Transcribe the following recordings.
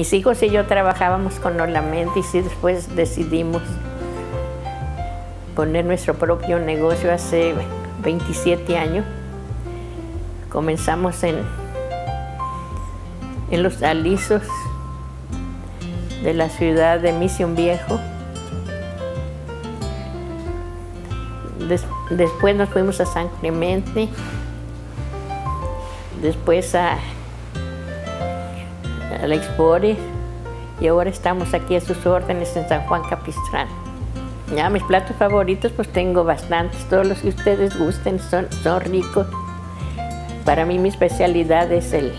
Mis hijos y yo trabajábamos con Ornamentis y después decidimos poner nuestro propio negocio hace 27 años. Comenzamos en, en los alisos de la ciudad de Misión Viejo. después nos fuimos a San Clemente, después a la Expore y ahora estamos aquí a sus órdenes en San Juan Capistrán. Ya mis platos favoritos pues tengo bastantes, todos los que ustedes gusten son, son ricos. Para mí mi especialidad es el,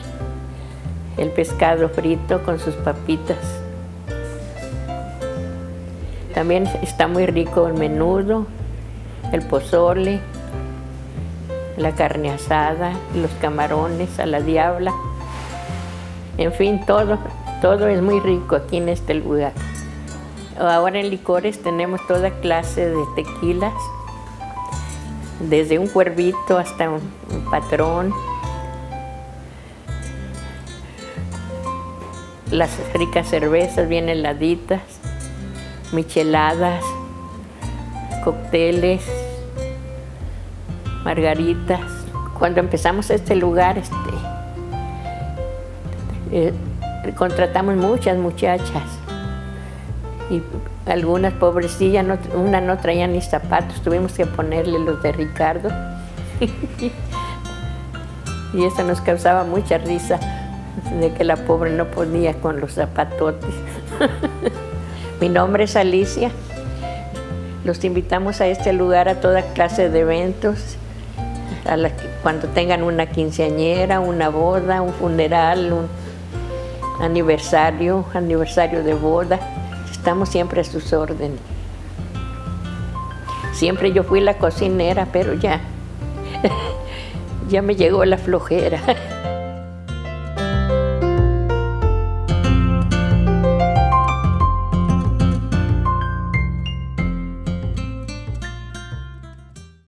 el pescado frito con sus papitas. También está muy rico el menudo, el pozole, la carne asada, los camarones a la diabla. En fin, todo, todo es muy rico aquí en este lugar. Ahora en licores tenemos toda clase de tequilas, desde un cuervito hasta un, patrón. Las ricas cervezas bien heladitas, micheladas, cócteles, margaritas. Cuando empezamos este lugar, este, eh, contratamos muchas muchachas y algunas pobrecillas, una no traía ni zapatos, tuvimos que ponerle los de Ricardo. y eso nos causaba mucha risa de que la pobre no ponía con los zapatotes. Mi nombre es Alicia. Los invitamos a este lugar a toda clase de eventos, cuando tengan una quinceañera, una boda, un funeral, un aniversario, aniversario de boda. Estamos siempre a sus órdenes. Siempre yo fui la cocinera, pero ya, ya me llegó la flojera.